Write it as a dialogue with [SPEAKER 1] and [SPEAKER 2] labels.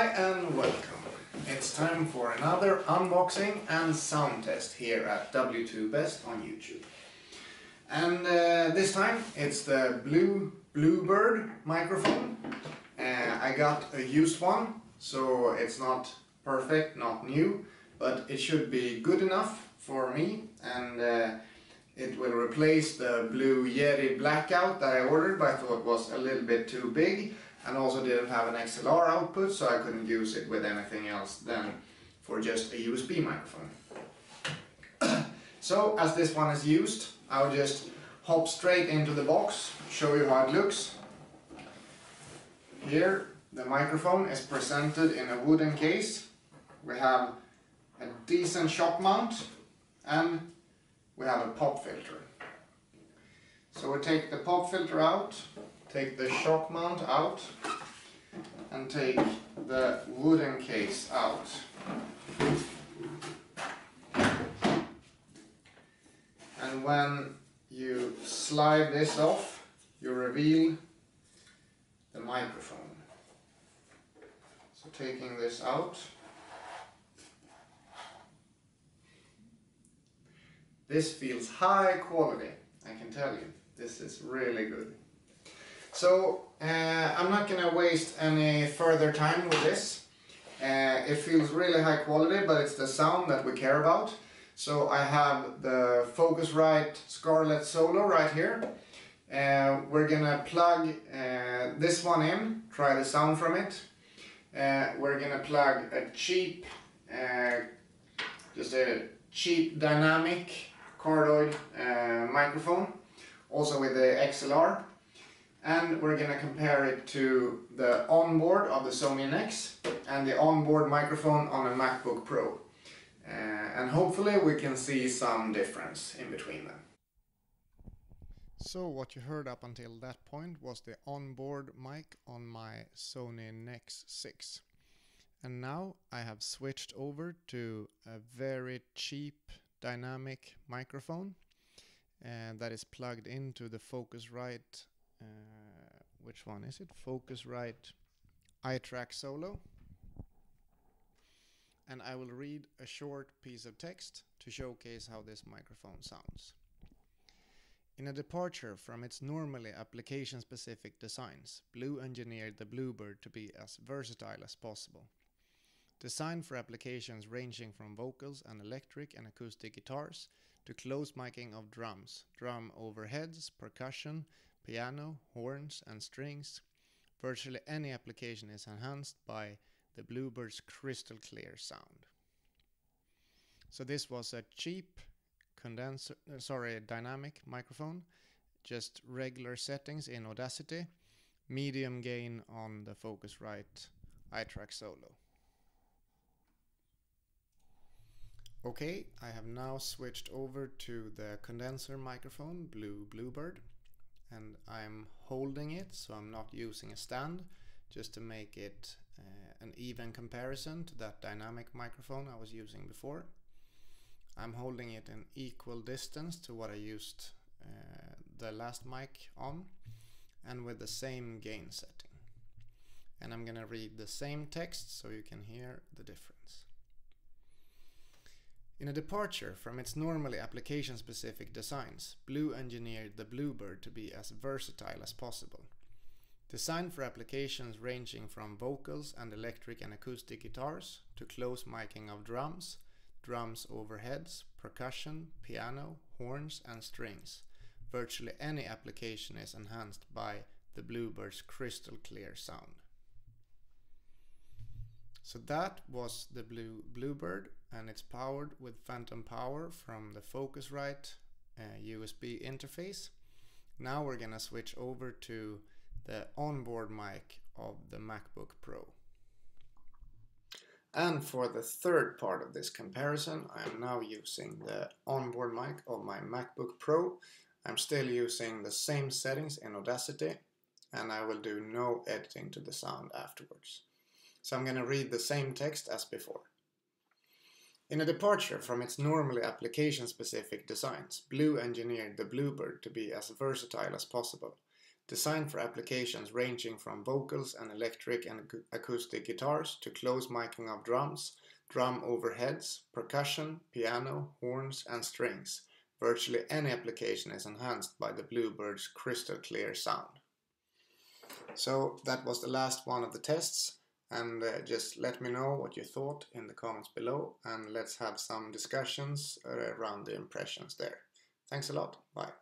[SPEAKER 1] Hi and welcome. It's time for another unboxing and sound test here at W2Best on YouTube. And uh, this time it's the Blue Bluebird microphone. Uh, I got a used one, so it's not perfect, not new, but it should be good enough for me and uh, it will replace the Blue Yeti Blackout that I ordered but I thought was a little bit too big and also didn't have an XLR output so I couldn't use it with anything else than for just a USB microphone. so as this one is used I'll just hop straight into the box, show you how it looks. Here the microphone is presented in a wooden case. We have a decent shock mount and we have a pop filter. So we take the pop filter out, take the shock mount out and take the wooden case out. And when you slide this off, you reveal the microphone. So taking this out, this feels high quality, I can tell you. This is really good. So uh, I'm not gonna waste any further time with this. Uh, it feels really high quality, but it's the sound that we care about. So I have the Focusrite Scarlett Solo right here. Uh, we're gonna plug uh, this one in, try the sound from it. Uh, we're gonna plug a cheap, uh, just a cheap dynamic cardioid microphone, also with the XLR. And we're gonna compare it to the onboard of the Sony NEX and the onboard microphone on a MacBook Pro. Uh, and hopefully we can see some difference in between them.
[SPEAKER 2] So what you heard up until that point was the onboard mic on my Sony NEX 6. And now I have switched over to a very cheap dynamic microphone and that is plugged into the Focusrite, uh, which one is it? Focusrite iTrack Solo and I will read a short piece of text to showcase how this microphone sounds. In a departure from its normally application-specific designs, Blue engineered the Bluebird to be as versatile as possible. Designed for applications ranging from vocals and electric and acoustic guitars to close miking of drums, drum overheads, percussion, piano, horns and strings, virtually any application is enhanced by the Bluebird's crystal clear sound. So this was a cheap condenser, uh, sorry, dynamic microphone, just regular settings in Audacity, medium gain on the Focusrite iTrack Solo. Okay, I have now switched over to the condenser microphone, Blue Bluebird, and I'm holding it, so I'm not using a stand, just to make it uh, an even comparison to that dynamic microphone I was using before. I'm holding it in equal distance to what I used uh, the last mic on and with the same gain setting. And I'm gonna read the same text so you can hear the difference. In a departure from its normally application-specific designs, Blue engineered the Bluebird to be as versatile as possible. Designed for applications ranging from vocals and electric and acoustic guitars to close miking of drums, drums overheads, percussion, piano, horns and strings. Virtually any application is enhanced by the Bluebird's crystal clear sound. So that was the Blue Bluebird and it's powered with phantom power from the Focusrite uh, USB interface. Now we're gonna switch over to the onboard mic of the MacBook Pro. And for the third part of this comparison, I am now using the onboard mic of my MacBook Pro. I'm still using the same settings in Audacity and I will do no editing to the sound afterwards. So I'm going to read the same text as before. In a departure from its normally application-specific designs, Blue engineered the Bluebird to be as versatile as possible Designed for applications ranging from vocals and electric and acoustic guitars to close miking of drums, drum overheads, percussion, piano, horns and strings. Virtually any application is enhanced by the Bluebird's crystal clear sound. So that was the last one of the tests and uh, just let me know what you thought in the comments below and let's have some discussions uh, around the impressions there. Thanks a lot. Bye.